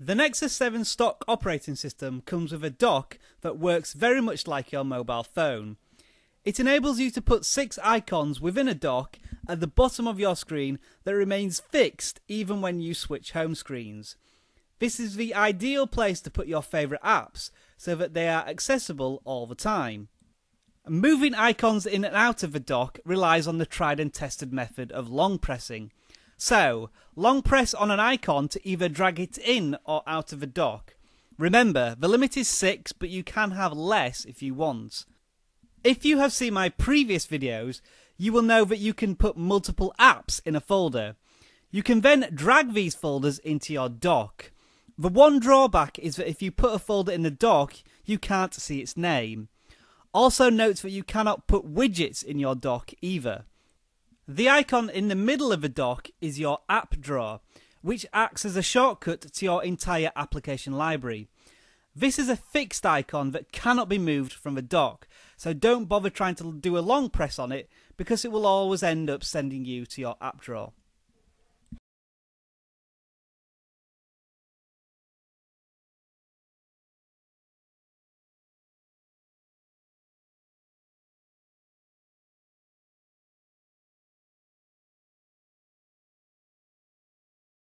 The Nexus 7 stock operating system comes with a dock that works very much like your mobile phone. It enables you to put six icons within a dock at the bottom of your screen that remains fixed even when you switch home screens. This is the ideal place to put your favourite apps so that they are accessible all the time. Moving icons in and out of the dock relies on the tried and tested method of long pressing. So, long press on an icon to either drag it in or out of a dock. Remember, the limit is 6, but you can have less if you want. If you have seen my previous videos, you will know that you can put multiple apps in a folder. You can then drag these folders into your dock. The one drawback is that if you put a folder in the dock, you can't see its name. Also note that you cannot put widgets in your dock either. The icon in the middle of the dock is your app drawer, which acts as a shortcut to your entire application library. This is a fixed icon that cannot be moved from the dock, so don't bother trying to do a long press on it because it will always end up sending you to your app drawer.